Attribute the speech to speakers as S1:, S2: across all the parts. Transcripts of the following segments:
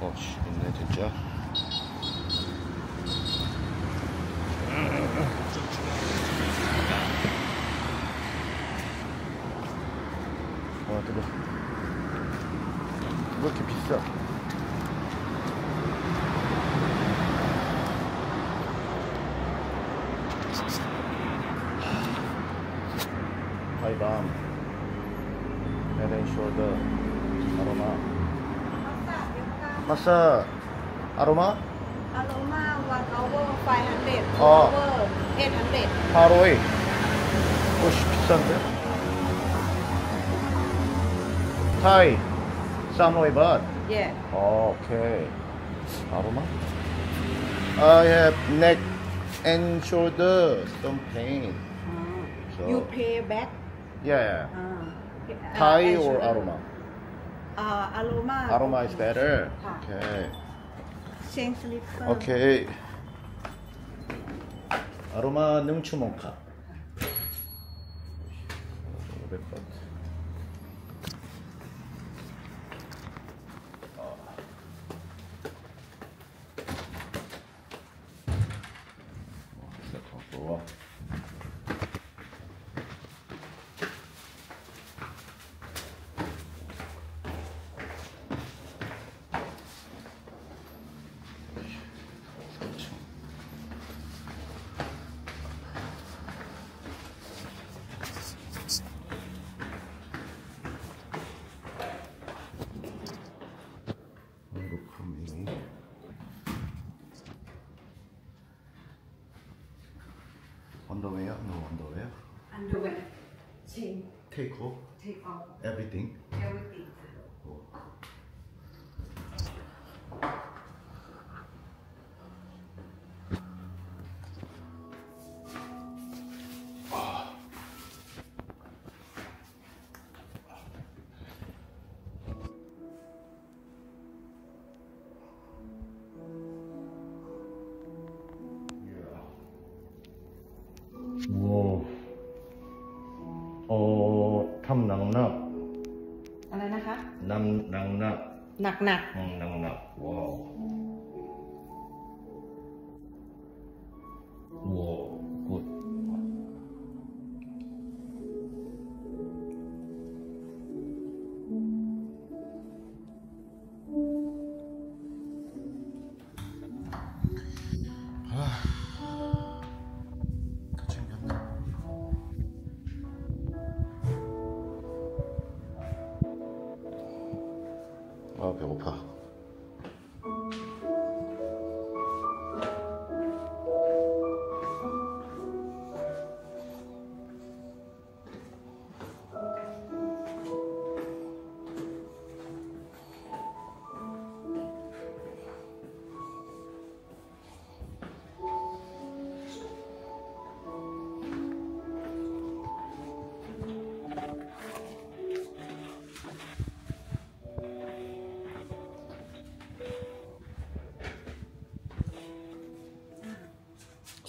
S1: 어씨 있네 진짜 와 뜨거. 왜 이렇게 비싸? 하이밤 and shoulder, aroma. What's aroma?
S2: Aroma one hour
S1: five hundred. Oh. Over eight hundred. How do we? Push something. Thai, Samui bird.
S2: Yeah.
S1: Okay. Aroma. I have neck and shoulder some pain. Mm. So
S2: you pay back?
S1: Yeah.
S2: Ah.
S1: Thai
S2: uh,
S1: or aroma?
S2: Uh, aroma.
S1: Aroma is better.
S2: Ah.
S1: Okay.
S2: Same slipper.
S1: Okay. 아로마 능추 몽카. 500번. Take off
S2: Take off
S1: everything.
S2: everything. nặc nặc. Ừ,
S1: nặc nặc. Wow. Wow. 不怕。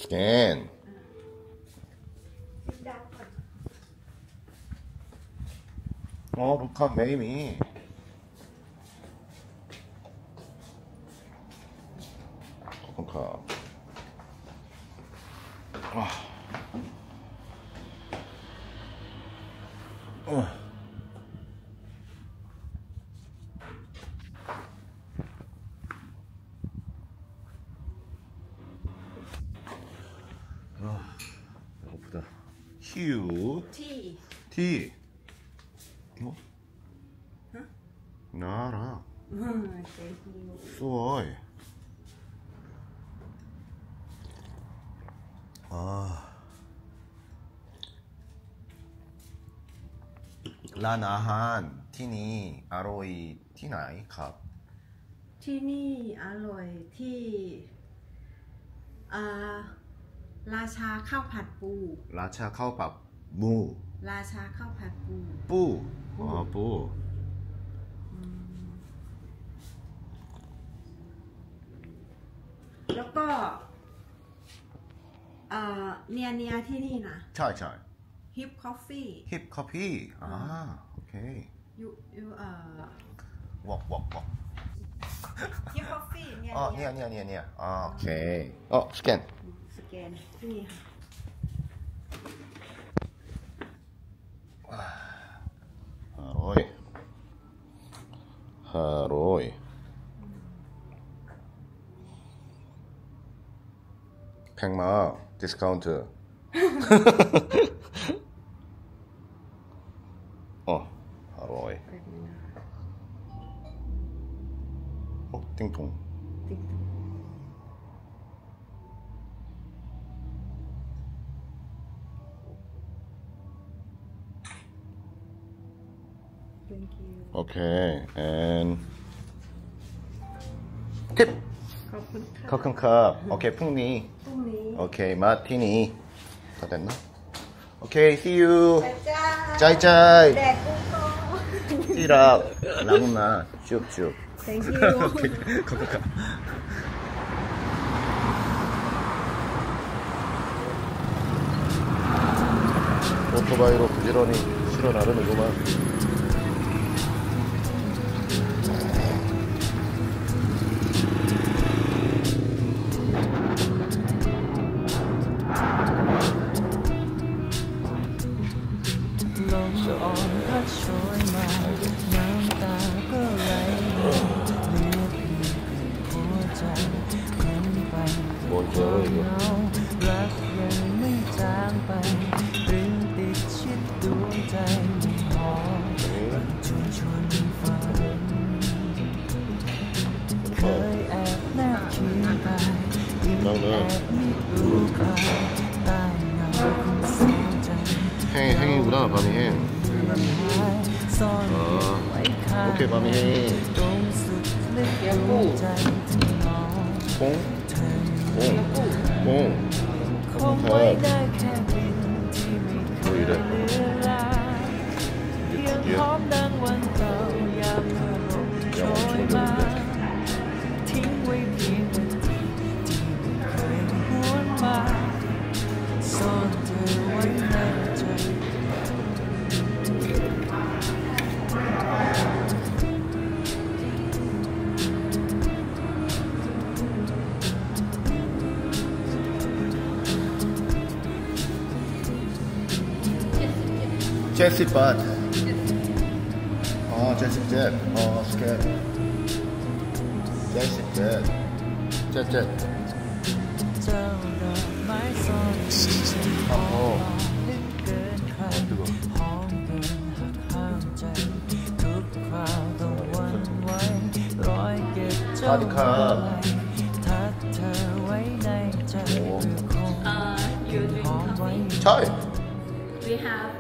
S1: Scan. Oh, become baby. Okay. Oh. 아, 배고프다. 휴.
S2: ที่
S1: 티. 어? 나라.
S2: อืมเจ๊ฮิว
S1: 수어이. 아. 라나한 티니 아로이 티나이 갑
S2: ที่นี่อร่อยที่อ่า ราชาข้าวผัดปู
S1: ราชาข้าวผัดมู
S2: ราชาข้าวผัดปู
S1: ปูอ๋อปู
S2: แล้วก็เออเนียเนียที่นี่นะ
S1: ใช่ใช่
S2: ฮิปคอฟฟี่
S1: ฮิปคอฟฟี่อ่า
S2: โอเคยูยูเอ่อ
S1: วอกวอกวอก
S2: ฮิปค
S1: อฟฟี่เนียเนียเนียเนียเนียโอเคโอ้อสแกน
S2: again. Here. Хорош. Хорош. Pangma
S1: oh, Haroi. Oh,
S2: ding dong. Thank you.
S1: Okay, and
S2: tip. 커큰 컵.
S1: 커큰 컵. 오케이, 풍미.
S2: 풍미.
S1: 오케이, 마티니. 다 됐나? 오케이, see you. 짜이 짜이.
S2: 네, 꼬꼬.
S1: 띠라, 라구나, 쭉쭉.
S2: Thank you.
S1: 오케이, 커큰 컵. 오토바이로 부지런히 실어 나르는구만.
S3: i'm not sure.
S1: 행, 행이구나 밤이행
S3: 아,
S1: 오케이 밤이행 공? 공? 공? 공?
S3: 공? 뭐 이래 Jessie Butt. Oh, Jessie Jet. Oh, that's good. scared. Jessie Jet. Jet Jet. Oh.
S2: Uh,
S3: you're doing
S1: coffee. Chai.
S2: We have